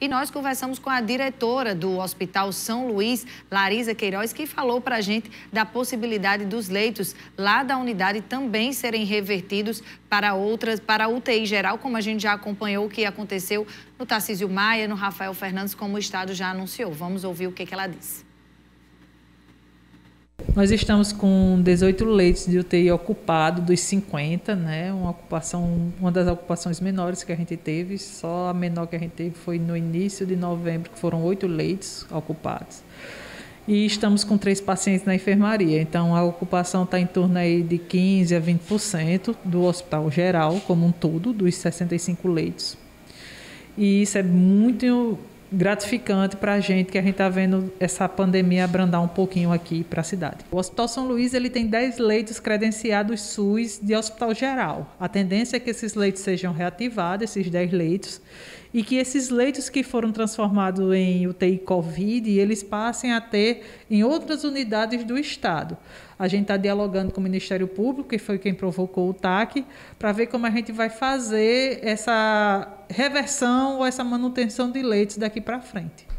E nós conversamos com a diretora do Hospital São Luís, Larisa Queiroz, que falou para a gente da possibilidade dos leitos lá da unidade também serem revertidos para outras, para a UTI geral, como a gente já acompanhou o que aconteceu no Tarcísio Maia, no Rafael Fernandes, como o Estado já anunciou. Vamos ouvir o que, que ela disse. Nós estamos com 18 leitos de UTI ocupado dos 50, né? Uma ocupação, uma das ocupações menores que a gente teve, só a menor que a gente teve foi no início de novembro, que foram oito leitos ocupados. E estamos com três pacientes na enfermaria, então a ocupação está em torno aí de 15 a 20% do hospital geral, como um todo, dos 65 leitos. E isso é muito gratificante para a gente que a gente está vendo essa pandemia abrandar um pouquinho aqui para a cidade. O Hospital São Luís ele tem 10 leitos credenciados SUS de hospital geral. A tendência é que esses leitos sejam reativados, esses 10 leitos, e que esses leitos que foram transformados em UTI Covid, eles passem a ter em outras unidades do Estado. A gente está dialogando com o Ministério Público, que foi quem provocou o TAC, para ver como a gente vai fazer essa reversão ou essa manutenção de leitos daqui para frente.